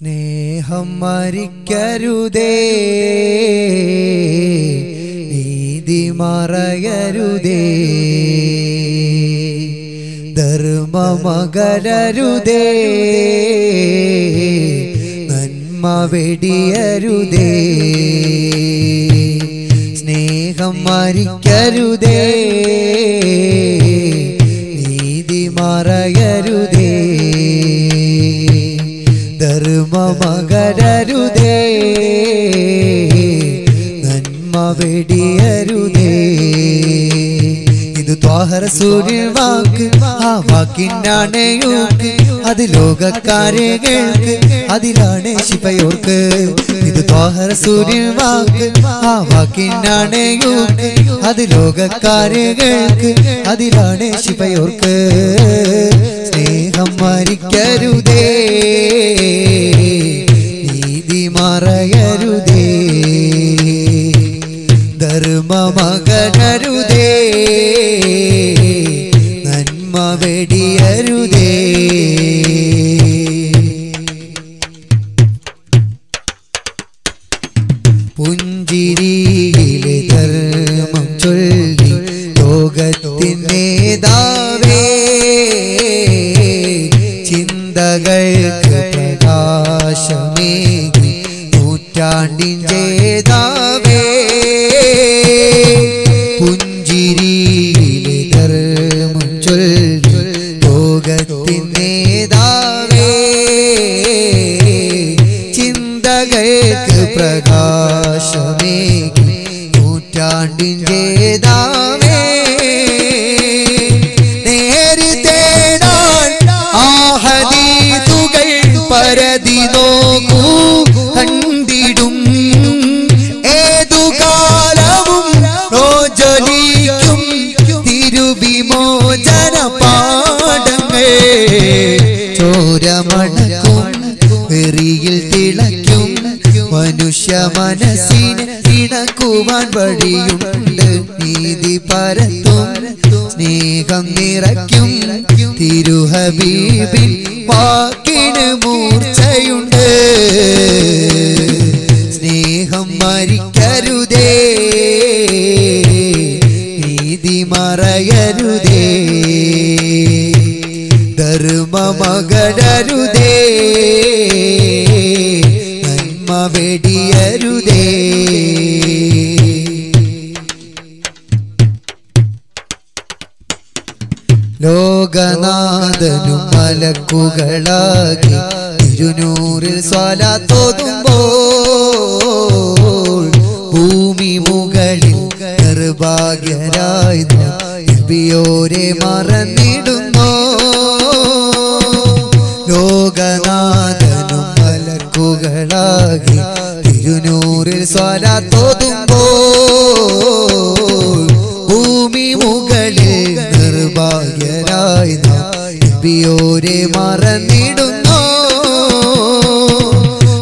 സ്നേഹം മരിക്കരുതേ. നീതി മറയരുതേ. ധർമ്മമകരരുതേ നന്മ വെടിയരുതേ. സ്നേഹം മരിക്കരുതേ. ഇത് ത്വാഹര സൂര്യൻ വാക്ക് ആ വാക്കിനാണ് യൂക്ക് അത് ലോകക്കാരെ കേൾക്ക് അതിലാണ് ശിവയോർക്ക്. ഇത് തോഹര സൂര്യവാക്ക് ആ വാക്കിനാണ് യൂക്ക് അത് ലോകക്കാരെ കേൾക്ക് അതിലാണ് ശിവയോർക്ക്. സ്നേഹം മരിക്കരുതേ നീതി മറയരുതേ. ധർമ്മമകരരുതേ നന്മ വെടിയരുതേ പുഞ്ചിരിയിലെ ധർമ്മം ചൊല്ലി ലോകത്തിൻ നേതാവേ ചിന്തകൾക്ക് പ്രകാശമേകി നൂറ്റാണ്ടിൻ ജേതാവേ ലോകത്തിൻ നേതാവേ ചിന്തകൾക്ക് പ്രകാശമേകി നൂറ്റാണ്ടിൻ ജേതാവേ? നേര് തേടാൻ ആഹദീതുകൾ പരതി നോക്കൂ കണ്ടിടും. ഏതു കാലവും റോജലിക്കും തിരുവിമോചന പാടങ്ങൾ ചോരമണക്കും വെറിയിൽ തിളയ്ക്കും. മനുഷ്യ മനസ്സിന് ഇണക്കുവാൻ വഴിയുണ്ട്. നീതി പരത്തും സ്നേഹം നിറയ്ക്കും. തിരുഹബീബിൻ വാക്കിന് മൂർച്ചയുണ്ട്. സ്നേഹം മരിക്കരുതേ നീതി മറയരുതേ. ധർമ്മമകരരുതേ നന്മ വെടിയരുതേ. ലോകനാഥനും മലക്കുകളാകി ഇരുനൂറിൽ സ്വലാത്തോതുമ്പോൾ ഭൂമി മുകളിൽ നിർഭാഗ്യരായി നബിയോരെ മറന്നിടുന്നു. ലോകനാഥനും മലക്കുകളാകി തിരുനൂറിൽ സ്വലാത്തോതുമ്പോൾ ഭൂമി മുകളിൽ നിർഭാഗ്യരായി മറന്നിടുന്നു.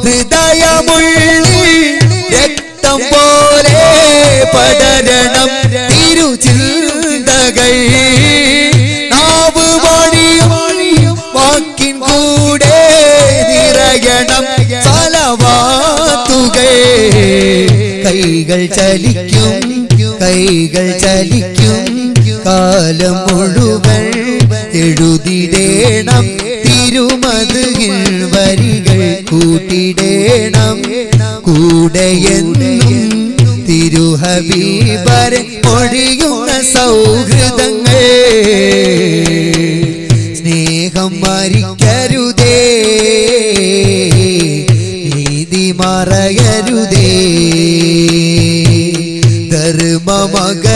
ഹൃദയമുള്ളി രക്തം പോലെ പടരണം. കൈകൾ ചലിക്കും കൈകൾ ചലിക്കും. കാലം മുഴുവൻ എഴുതിടേണം. തിരുമതിൽ വരികൾ കൂട്ടിടേണം. കൂടെയെന്നും തിരുഹബീബരെ ഒഴിയുന്ന സൗഹൃദങ്ങൾ. സ്നേഹം മരിക്കരുതേ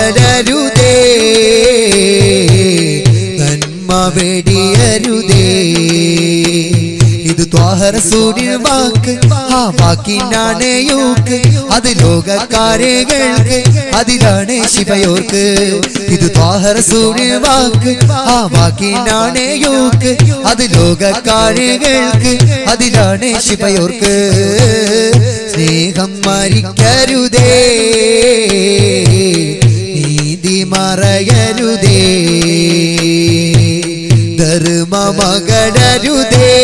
ധർമ്മമകരരുതേ നന്മ വെടിയരുതേ ഇത് ത്വാഹര സൂര്യൻ വാക്ക് ആ വാക്കിനാണ് യോക്ക്. അത് ലോകക്കാരെകൾക്ക് അതിലാണ് ശിവയോർക്ക്. ഇത് ത്വാഹര സൂര്യൻ വാക്ക് ആ വാക്കിനാണ് യോക്ക്. അത് ലോകക്കാരെകൾക്ക് അതിലാണ് ശിവയോർക്ക്. സ്നേഹം മരിക്കരുതേ. മറയരുതേ. ധർമ്മ മകടരുതേ